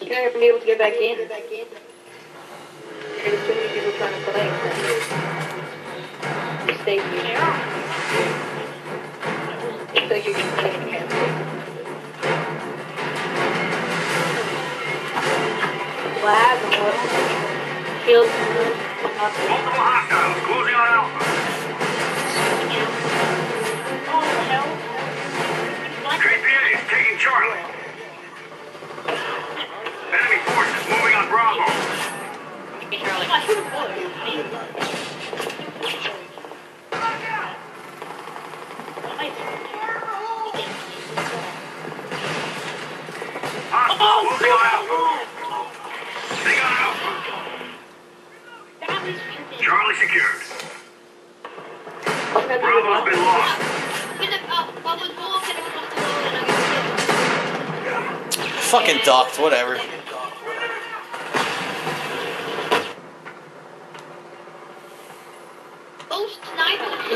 You're not gonna be able to get back in. There's too many people trying to play. Mistake you. It's like you're getting canceled. What happened was, Field, Multiple hostiles closing on Alpha. Fucking docked, whatever. Those snipers. he's not just,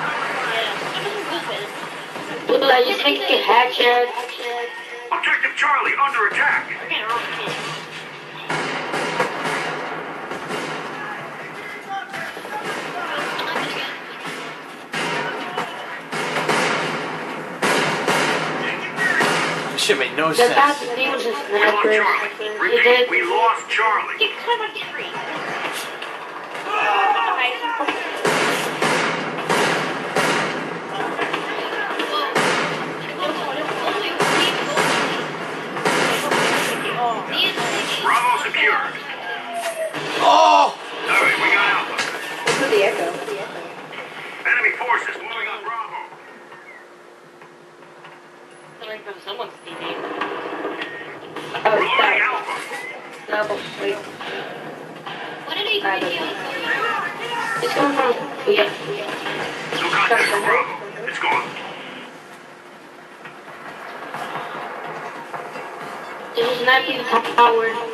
Look like you think you can headshot. Objective Charlie under attack. This shit made no The sense. bad thing was a We lost. Charlie. He Repeat, did. we lost Charlie. The echo. Enemy forces moving on Bravo. Someone's TV. Oh, We're losing sorry. Alpha. No, wait. What did he do? It's coming from. Yeah. No contact from Bravo. It's gone. There's a sniper in the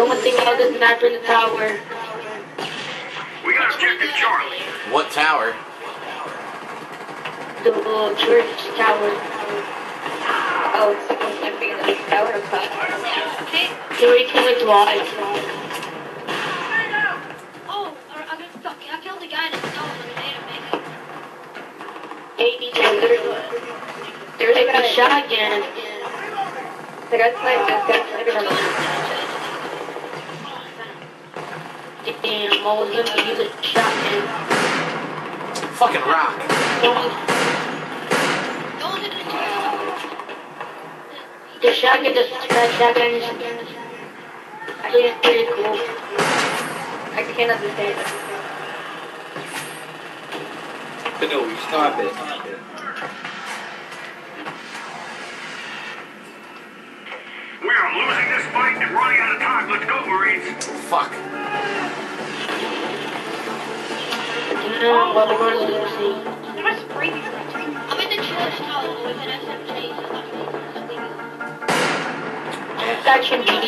Someone think about the sniper in the tower. We got objective Charlie. What tower? The uh, church tower. Oh, it's second sniper in the tower of top. Three killing wide. Oh, I I stuck. I killed the guy that stole the grenade maker. Eighty two. There's a shotgun. They got sniped. They got sniped on the Damn, I was gonna use a shotgun. Fucking rock. Someone- Go into the shotgun, the shotgun is. I think it's pretty cool. I can't understand it. No, stop it. We are losing this fight and running out of time. Let's go, Marines. Fuck. You know what we're going to see. I'm in the church tower with an SMG. Section BD.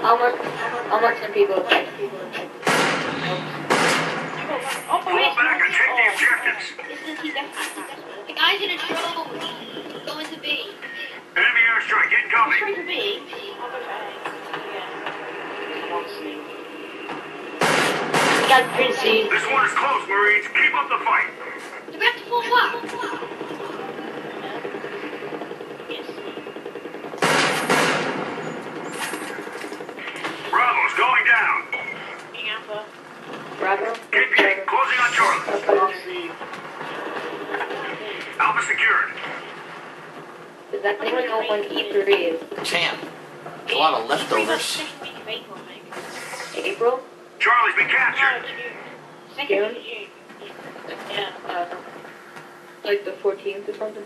How much? How much some people? Fall back and take the objectives. The guy's in a drone. Going to B. Enemy airstrike incoming. to B. Got Princey. This one is close, Marines. Keep up the fight. Do we have to pull flat? Bravo's going down. Bravo. KPA closing on Charlie. Alpha secured. Does that anyone know when E3 is? Champ. A lot of leftovers. April? Charlie's been captured. June? Yeah. Uh, like the 14th or something.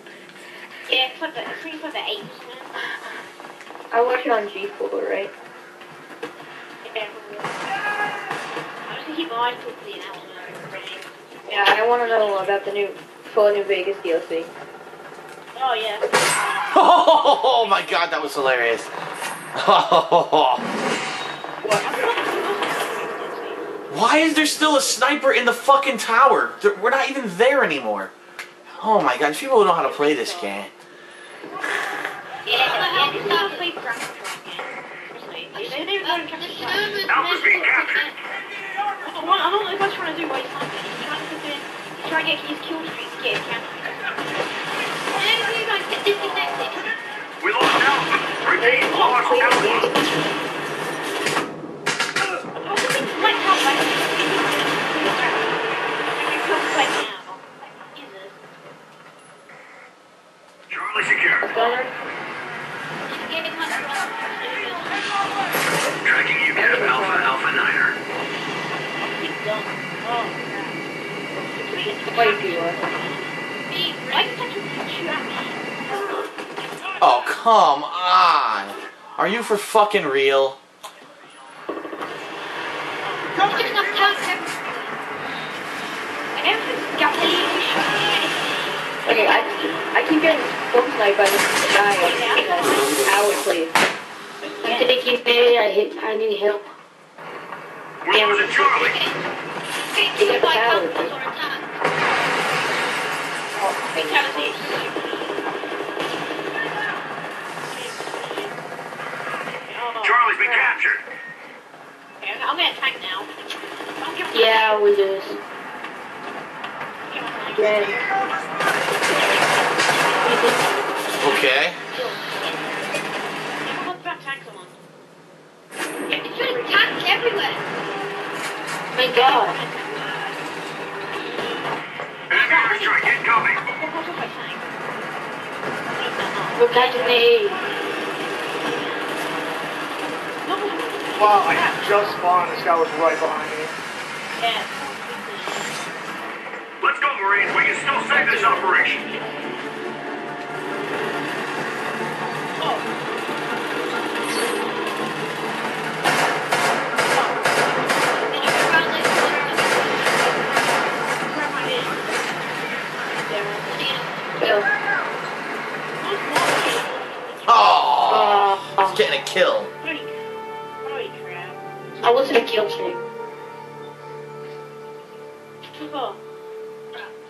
Yeah, it's like the, I think it's like the 8th. I watch it on G4, right? Yeah. I was thinking mine took the hour. Yeah, I want to know about the new Fallout New Vegas DLC. Oh, yeah. Oh my god, that was hilarious. Why is there still a sniper in the fucking tower? We're not even there anymore. Oh my god, people don't know how to play this game. Yeah, yeah, it's not a play ground control again. Honestly. They they didn't go to capture the flag. Alpha's being captured. I don't know what he's trying to do while he's trying to put in, he's trying to get his kill streak to get his Quite you are. Why did you? Oh, come on. Are you for fucking real? Not enough time to I never got to leave you shooting Okay, I, I keep getting full sniped by this guy. Howard, please. Yeah. taking it. I hit. I need help. We're losing Charlie. Okay, You two got by power. Counters on attack. Fatality. Charlie's been captured. Okay, I'm gonna tank now. Don't give Yeah, we lose. Give a Okay. Never got back tanks. Yeah, it's just tanks everywhere. My God. Enemy airstrike incoming. What was I saying? We're back in the A. Wow, I just spawned. This guy was right behind me. Yeah. Let's go, Marines. We can still save this operation. I wasn't guilty. kill streak.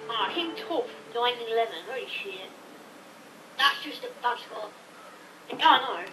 Ah, him top, 9 and 11, holy shit. That's just a bad score. I know.